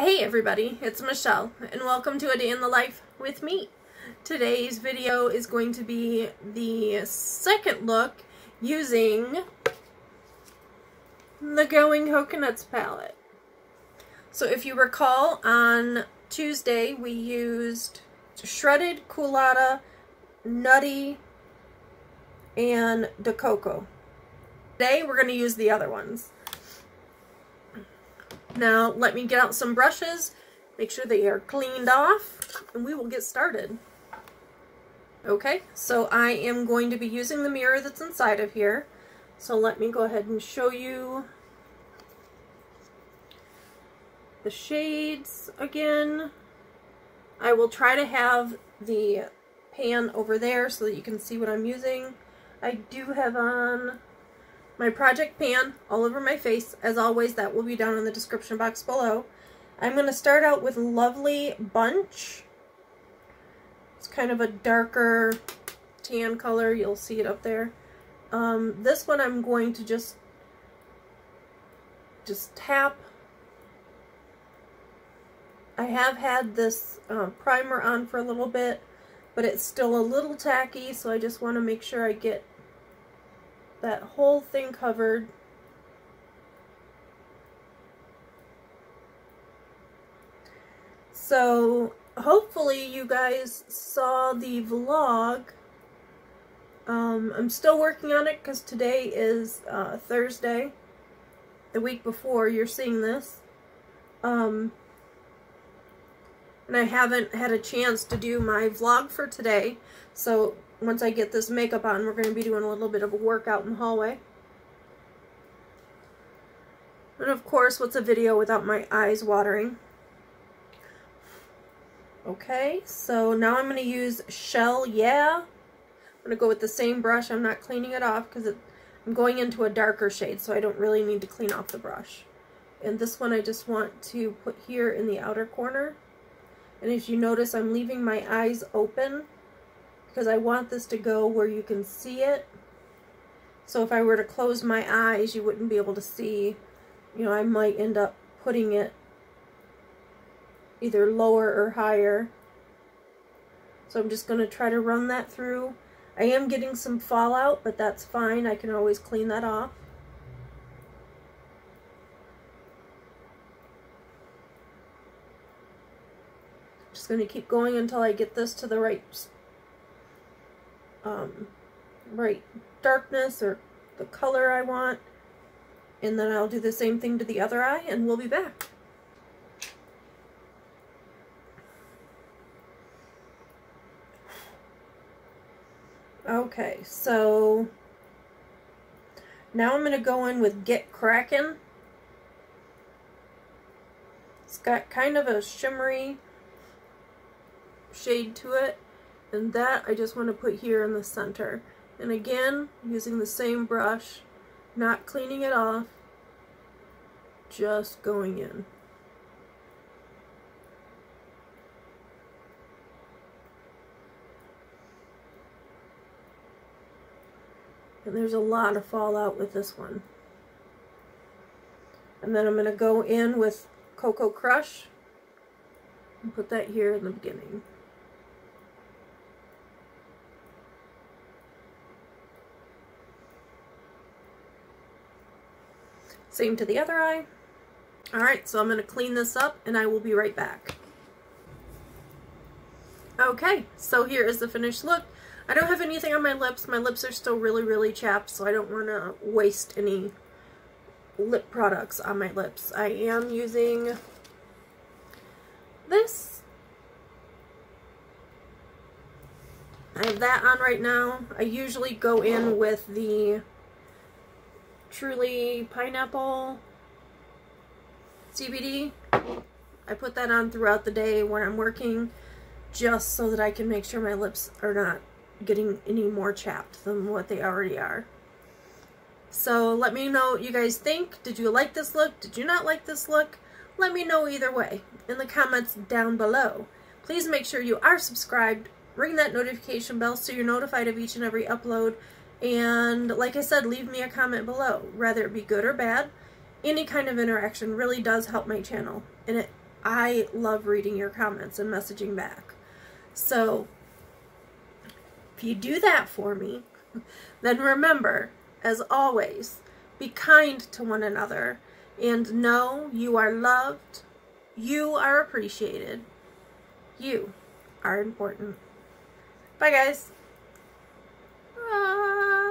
Hey everybody, it's Michelle and welcome to A Day in the Life with me. Today's video is going to be the second look using the Going Coconuts palette. So if you recall, on Tuesday we used Shredded Colada, Nutty, and De Coco. Today we're going to use the other ones. Now let me get out some brushes, make sure they are cleaned off, and we will get started. Okay, so I am going to be using the mirror that's inside of here. So let me go ahead and show you the shades again. I will try to have the pan over there so that you can see what I'm using. I do have on my project pan all over my face. As always, that will be down in the description box below. I'm going to start out with Lovely Bunch. It's kind of a darker tan color. You'll see it up there. Um, this one I'm going to just just tap. I have had this uh, primer on for a little bit, but it's still a little tacky, so I just want to make sure I get that whole thing covered. So hopefully you guys saw the vlog. Um, I'm still working on it because today is uh, Thursday. The week before you're seeing this. Um, and I haven't had a chance to do my vlog for today. So once I get this makeup on, we're going to be doing a little bit of a workout in the hallway. And of course, what's a video without my eyes watering? Okay, so now I'm going to use Shell Yeah. I'm going to go with the same brush. I'm not cleaning it off because I'm going into a darker shade, so I don't really need to clean off the brush. And this one I just want to put here in the outer corner. And if you notice, I'm leaving my eyes open because I want this to go where you can see it. So if I were to close my eyes, you wouldn't be able to see. You know, I might end up putting it either lower or higher. So I'm just going to try to run that through. I am getting some fallout, but that's fine. I can always clean that off. Just going to keep going until I get this to the right um, right darkness or the color I want. And then I'll do the same thing to the other eye and we'll be back. Okay, so now I'm going to go in with Get Crackin'. It's got kind of a shimmery shade to it. And that I just want to put here in the center. And again, using the same brush, not cleaning it off, just going in. And there's a lot of fallout with this one. And then I'm going to go in with Cocoa Crush and put that here in the beginning. Same to the other eye. Alright, so I'm going to clean this up and I will be right back. Okay, so here is the finished look. I don't have anything on my lips. My lips are still really, really chapped, so I don't want to waste any lip products on my lips. I am using this. I have that on right now. I usually go in with the Truly Pineapple CBD. I put that on throughout the day when I'm working just so that I can make sure my lips are not getting any more chapped than what they already are. So let me know what you guys think. Did you like this look? Did you not like this look? Let me know either way in the comments down below. Please make sure you are subscribed. Ring that notification bell so you're notified of each and every upload. And like I said, leave me a comment below, whether it be good or bad. Any kind of interaction really does help my channel, and it I love reading your comments and messaging back. So if you do that for me, then remember, as always, be kind to one another and know you are loved, you are appreciated, you are important. Bye, guys. 啊。